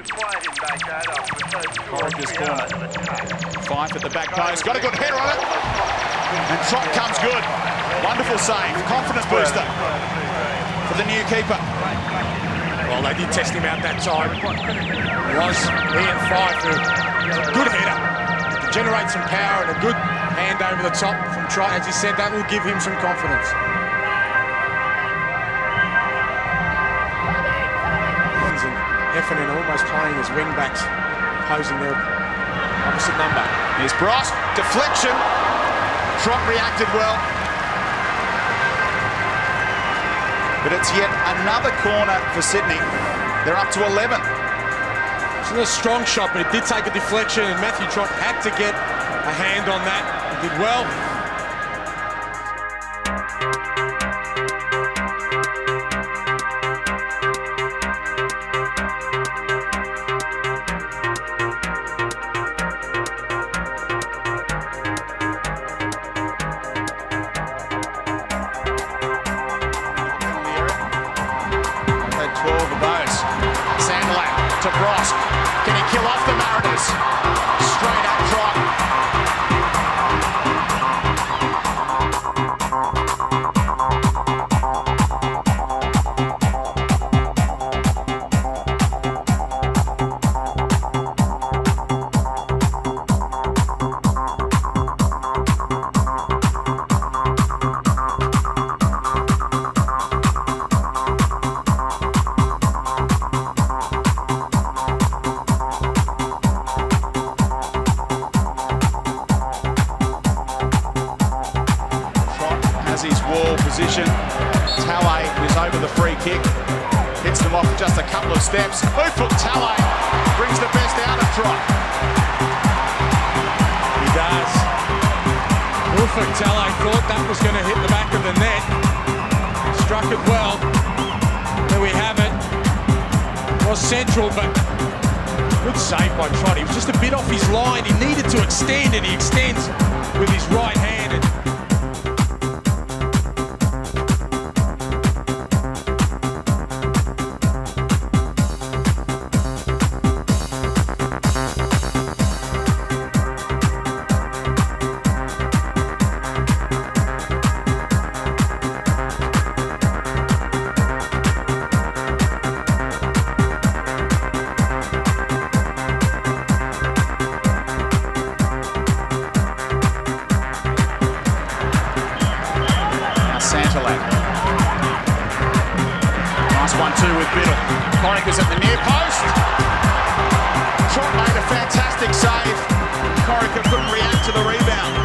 were quiet in Baghdad after the first two or Orica's three corner. hours of attack. Five at the back post. Got a good header on it. And Trott comes good. Wonderful save. Confidence booster for the new keeper. Well, they did test him out that time. It was Iain Fyfe who good header. To generate some power and a good hand over the top from Trott. As he said, that will give him some confidence. Heffernan almost playing as wing backs, posing their opposite number. Here's Brosque. Deflection. Trott reacted well. But it's yet another corner for Sydney. They're up to 11. It's not a strong shot, but it did take a deflection, and Matthew Trott had to get a hand on that. He did well. To Brosque. Can he kill off the Mariners? Kick. Hits them off just a couple of steps. Boot Talay brings the best out of Trott. He does. Wilfred Talay thought that was going to hit the back of the net. Struck it well. There we have it. Was central, but good save by Trott. He was just a bit off his line. He needed to extend, and he extends with his right hand. And Nice one-two with Biddle. Corica's at the near post. Trott made a fantastic save. Corica couldn't react to the rebound.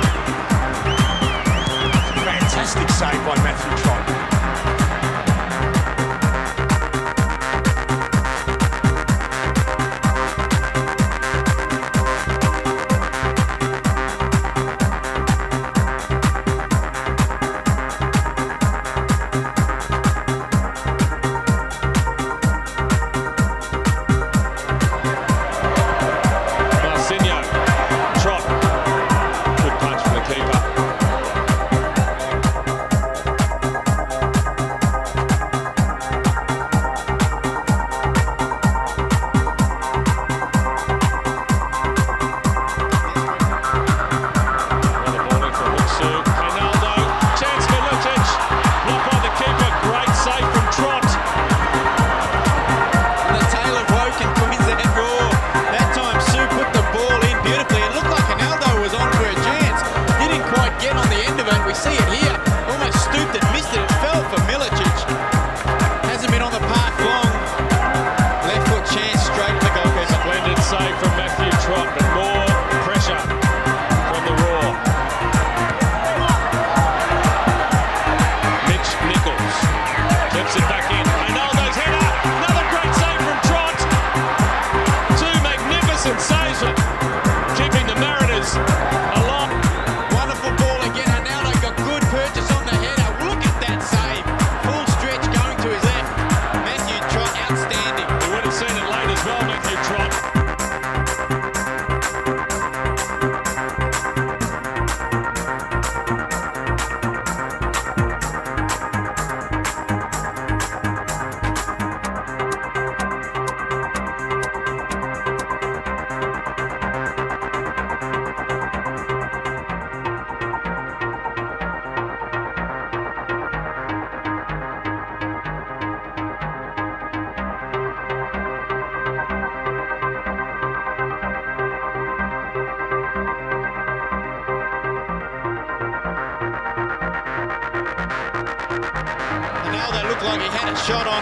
Like he had a shot on,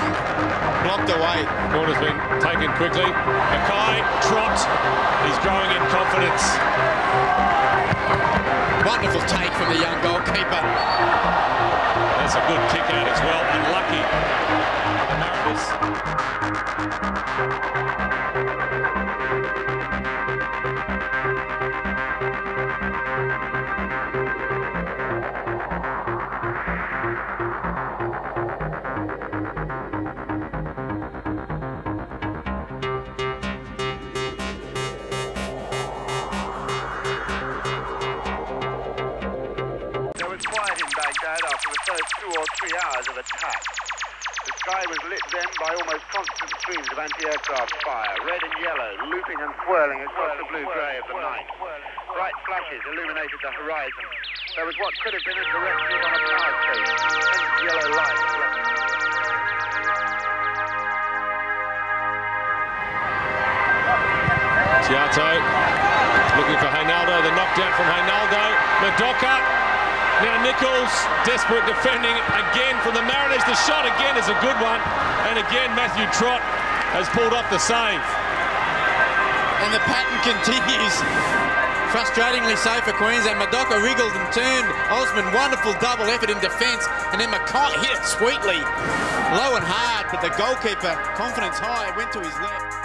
blocked away. Corner's been taken quickly. McKay, Trott. He's growing in confidence. Wonderful take from the young goalkeeper. That's a good kick out as well. Unlucky. The Mariners. Hours. The sky was lit then by almost constant streams of anti-aircraft fire, red and yellow, looping and swirling across the blue-grey of the night. Bright flashes illuminated the horizon. There was what could have been a direct hit on a power station, intense yellow light. Tiatto looking for Reinaldo. The knockdown from Reinaldo. Madoka. Now Nichols, desperate defending again from the The shot again is a good one. And again, Matthew Trott has pulled off the save. And the pattern continues. Frustratingly so for Queensland. Madoka wriggled and turned. Osman, wonderful double effort in defence. And then McKay hit it sweetly. Low and hard, but the goalkeeper, confidence high, went to his left.